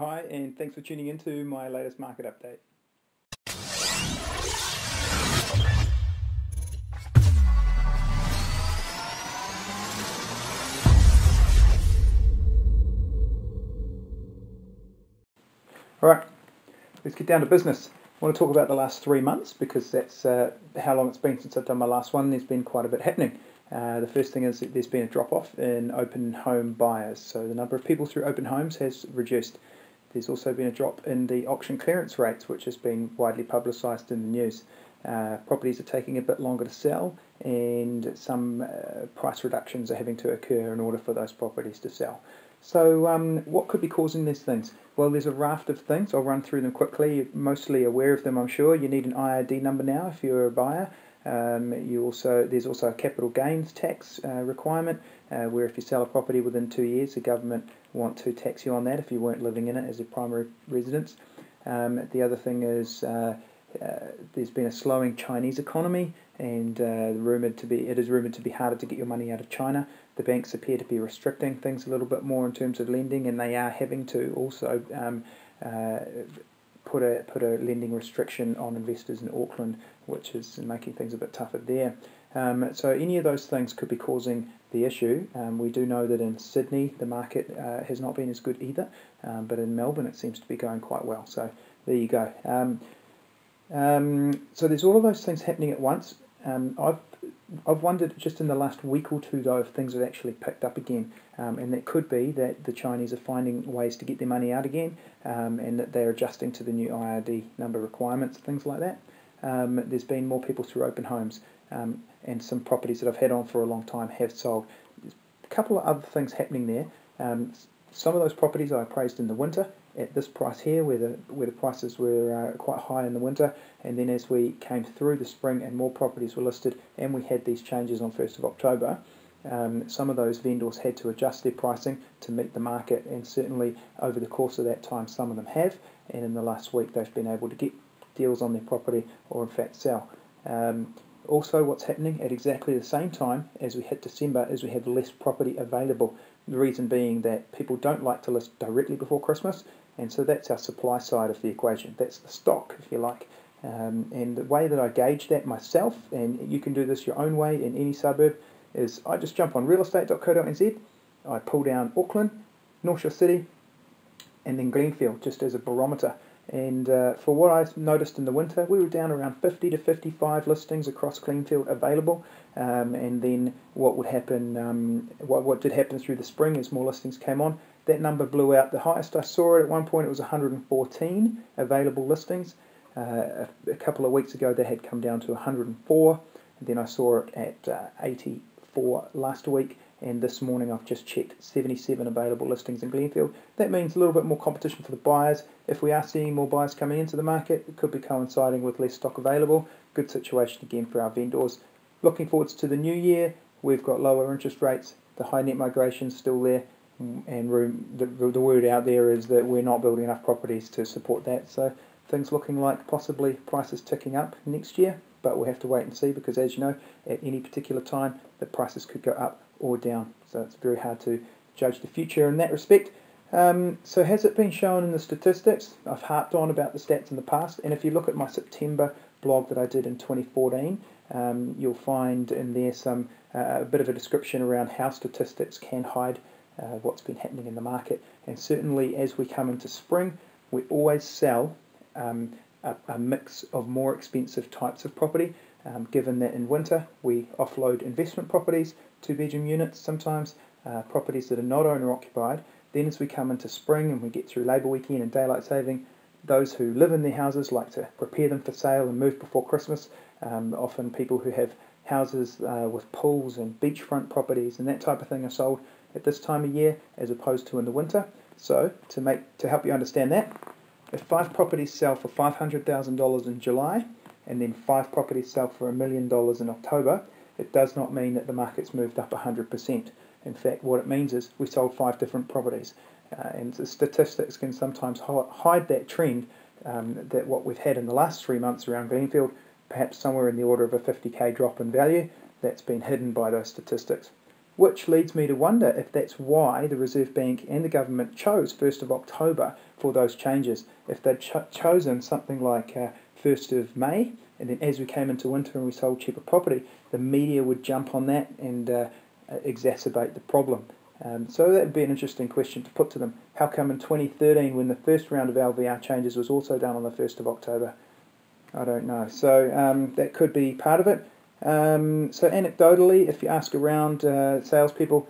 Hi, and thanks for tuning into my latest market update. All right, let's get down to business. I want to talk about the last three months because that's uh, how long it's been since I've done my last one. There's been quite a bit happening. Uh, the first thing is that there's been a drop off in open home buyers, so the number of people through open homes has reduced. There's also been a drop in the auction clearance rates, which has been widely publicised in the news. Uh, properties are taking a bit longer to sell, and some uh, price reductions are having to occur in order for those properties to sell. So, um, what could be causing these things? Well, there's a raft of things. I'll run through them quickly. You're mostly aware of them, I'm sure. You need an IRD number now if you're a buyer. Um, you also there's also a capital gains tax uh, requirement, uh, where if you sell a property within two years, the government want to tax you on that if you weren't living in it as a primary residence. Um, the other thing is uh, uh there's been a slowing Chinese economy, and uh, rumored to be it is rumored to be harder to get your money out of China. The banks appear to be restricting things a little bit more in terms of lending, and they are having to also. Um, uh, put a put a lending restriction on investors in Auckland, which is making things a bit tougher there. Um, so any of those things could be causing the issue. Um, we do know that in Sydney the market uh, has not been as good either, um, but in Melbourne it seems to be going quite well. So there you go. Um, um, so there's all of those things happening at once. Um, I've I've wondered just in the last week or two though if things have actually picked up again, and that could be that the Chinese are finding ways to get their money out again, and that they're adjusting to the new IRD number requirements, things like that. Um, there's been more people through open homes, um, and some properties that I've had on for a long time have sold. There's a couple of other things happening there. Um, some of those properties I appraised in the winter at this price here, where the where the prices were uh, quite high in the winter, and then as we came through the spring and more properties were listed, and we had these changes on 1st of October, um, some of those vendors had to adjust their pricing to meet the market, and certainly over the course of that time, some of them have, and in the last week they've been able to get deals on their property or in fact sell. Um, also, what's happening at exactly the same time as we hit December is we have less property available. The reason being that people don't like to list directly before Christmas, and so that's our supply side of the equation. That's the stock, if you like. Um, and the way that I gauge that myself, and you can do this your own way in any suburb, is I just jump on realestate.co.nz, I pull down Auckland, North Shore City, and then Glenfield just as a barometer. And uh, for what I noticed in the winter, we were down around 50 to 55 listings across Glenfield available. Um, and then what would happen, um, what, what did happen through the spring as more listings came on, that number blew out. The highest I saw it at one point, it was 114 available listings. Uh, a, a, couple of weeks ago, they had come down to 104. And then I saw it at uh, 84 last week. And this morning, I've just checked 77 available listings in Glenfield. That means a little bit more competition for the buyers. If we are seeing more buyers coming into the market, it could be coinciding with less stock available. Good situation again for our vendors. Looking forwards to the new year, we've got lower interest rates. The high net migration is still there and room. The, the word out there is that we're not building enough properties to support that. So things looking like possibly prices ticking up next year, but we'll have to wait and see because, as you know, at any particular time, the prices could go up or down. So it's very hard to judge the future in that respect. Um, so has it been shown in the statistics? I've harped on about the stats in the past, and if you look at my September blog that I did in 2014, um, you'll find in there some uh, a bit of a description around how statistics can hide uh, what's been happening in the market. And certainly as we come into spring, we always sell um, a, a, mix of more expensive types of property, um, given that in winter we offload investment properties, two bedroom units sometimes, uh, properties that are not owner occupied. Then as we come into spring and we get through labour weekend and daylight saving, those who live in their houses like to prepare them for sale and move before Christmas. Um, often people who have houses uh, with pools and beachfront properties and that type of thing are sold at this time of year as opposed to in the winter. So to make to help you understand that, if five properties sell for five hundred thousand dollars in July and then five properties sell for a million dollars in October, it does not mean that the market's moved up hundred percent. In fact, what it means is we sold five different properties, uh, and the statistics can sometimes hide that trend um, that what we've had in the last three months around Glenfield, perhaps somewhere in the order of a 50k drop in value, that's been hidden by those statistics which leads me to wonder if that's why the Reserve Bank and the government chose 1st of October for those changes. If they'd cho- chosen something like uh, 1st of May, and then as we came into winter and we sold cheaper property, the media would jump on that and uh, exacerbate the problem. Um, so that would be an interesting question to put to them. How come in 2013, when the first round of LVR changes was also done on the 1st of October? I don't know. So um, that could be part of it. Um, so anecdotally, if you ask around uh, salespeople,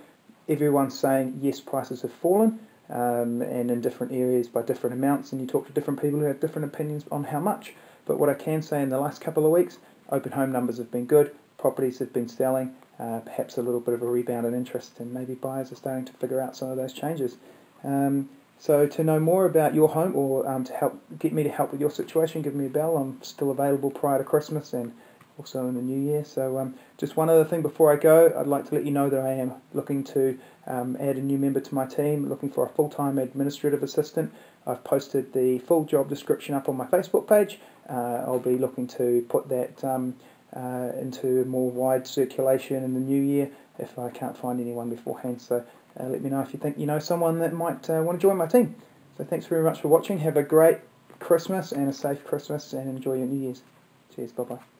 everyone's saying yes, prices have fallen, um, and in different areas by different amounts. And you talk to different people who have different opinions on how much. But what I can say in the last couple of weeks, open home numbers have been good, properties have been selling, uh, perhaps a little bit of a rebound in interest, and maybe buyers are starting to figure out some of those changes. Um, so to know more about your home or um, to help get me to help with your situation, give me a bell. I'm still available prior to Christmas and also in the new year. So um, just one other thing before I go, I'd like to let you know that I am looking to um, add a new member to my team, looking for a full-time administrative assistant. I've posted the full job description up on my Facebook page. Uh, I'll be looking to put that um, uh, into more wide circulation in the new year if I can't find anyone beforehand. So uh, let me know if you think you know someone that might uh, want to join my team. So thanks very much for watching. Have a great Christmas and a safe Christmas and enjoy your New Year's. Cheers. Bye bye.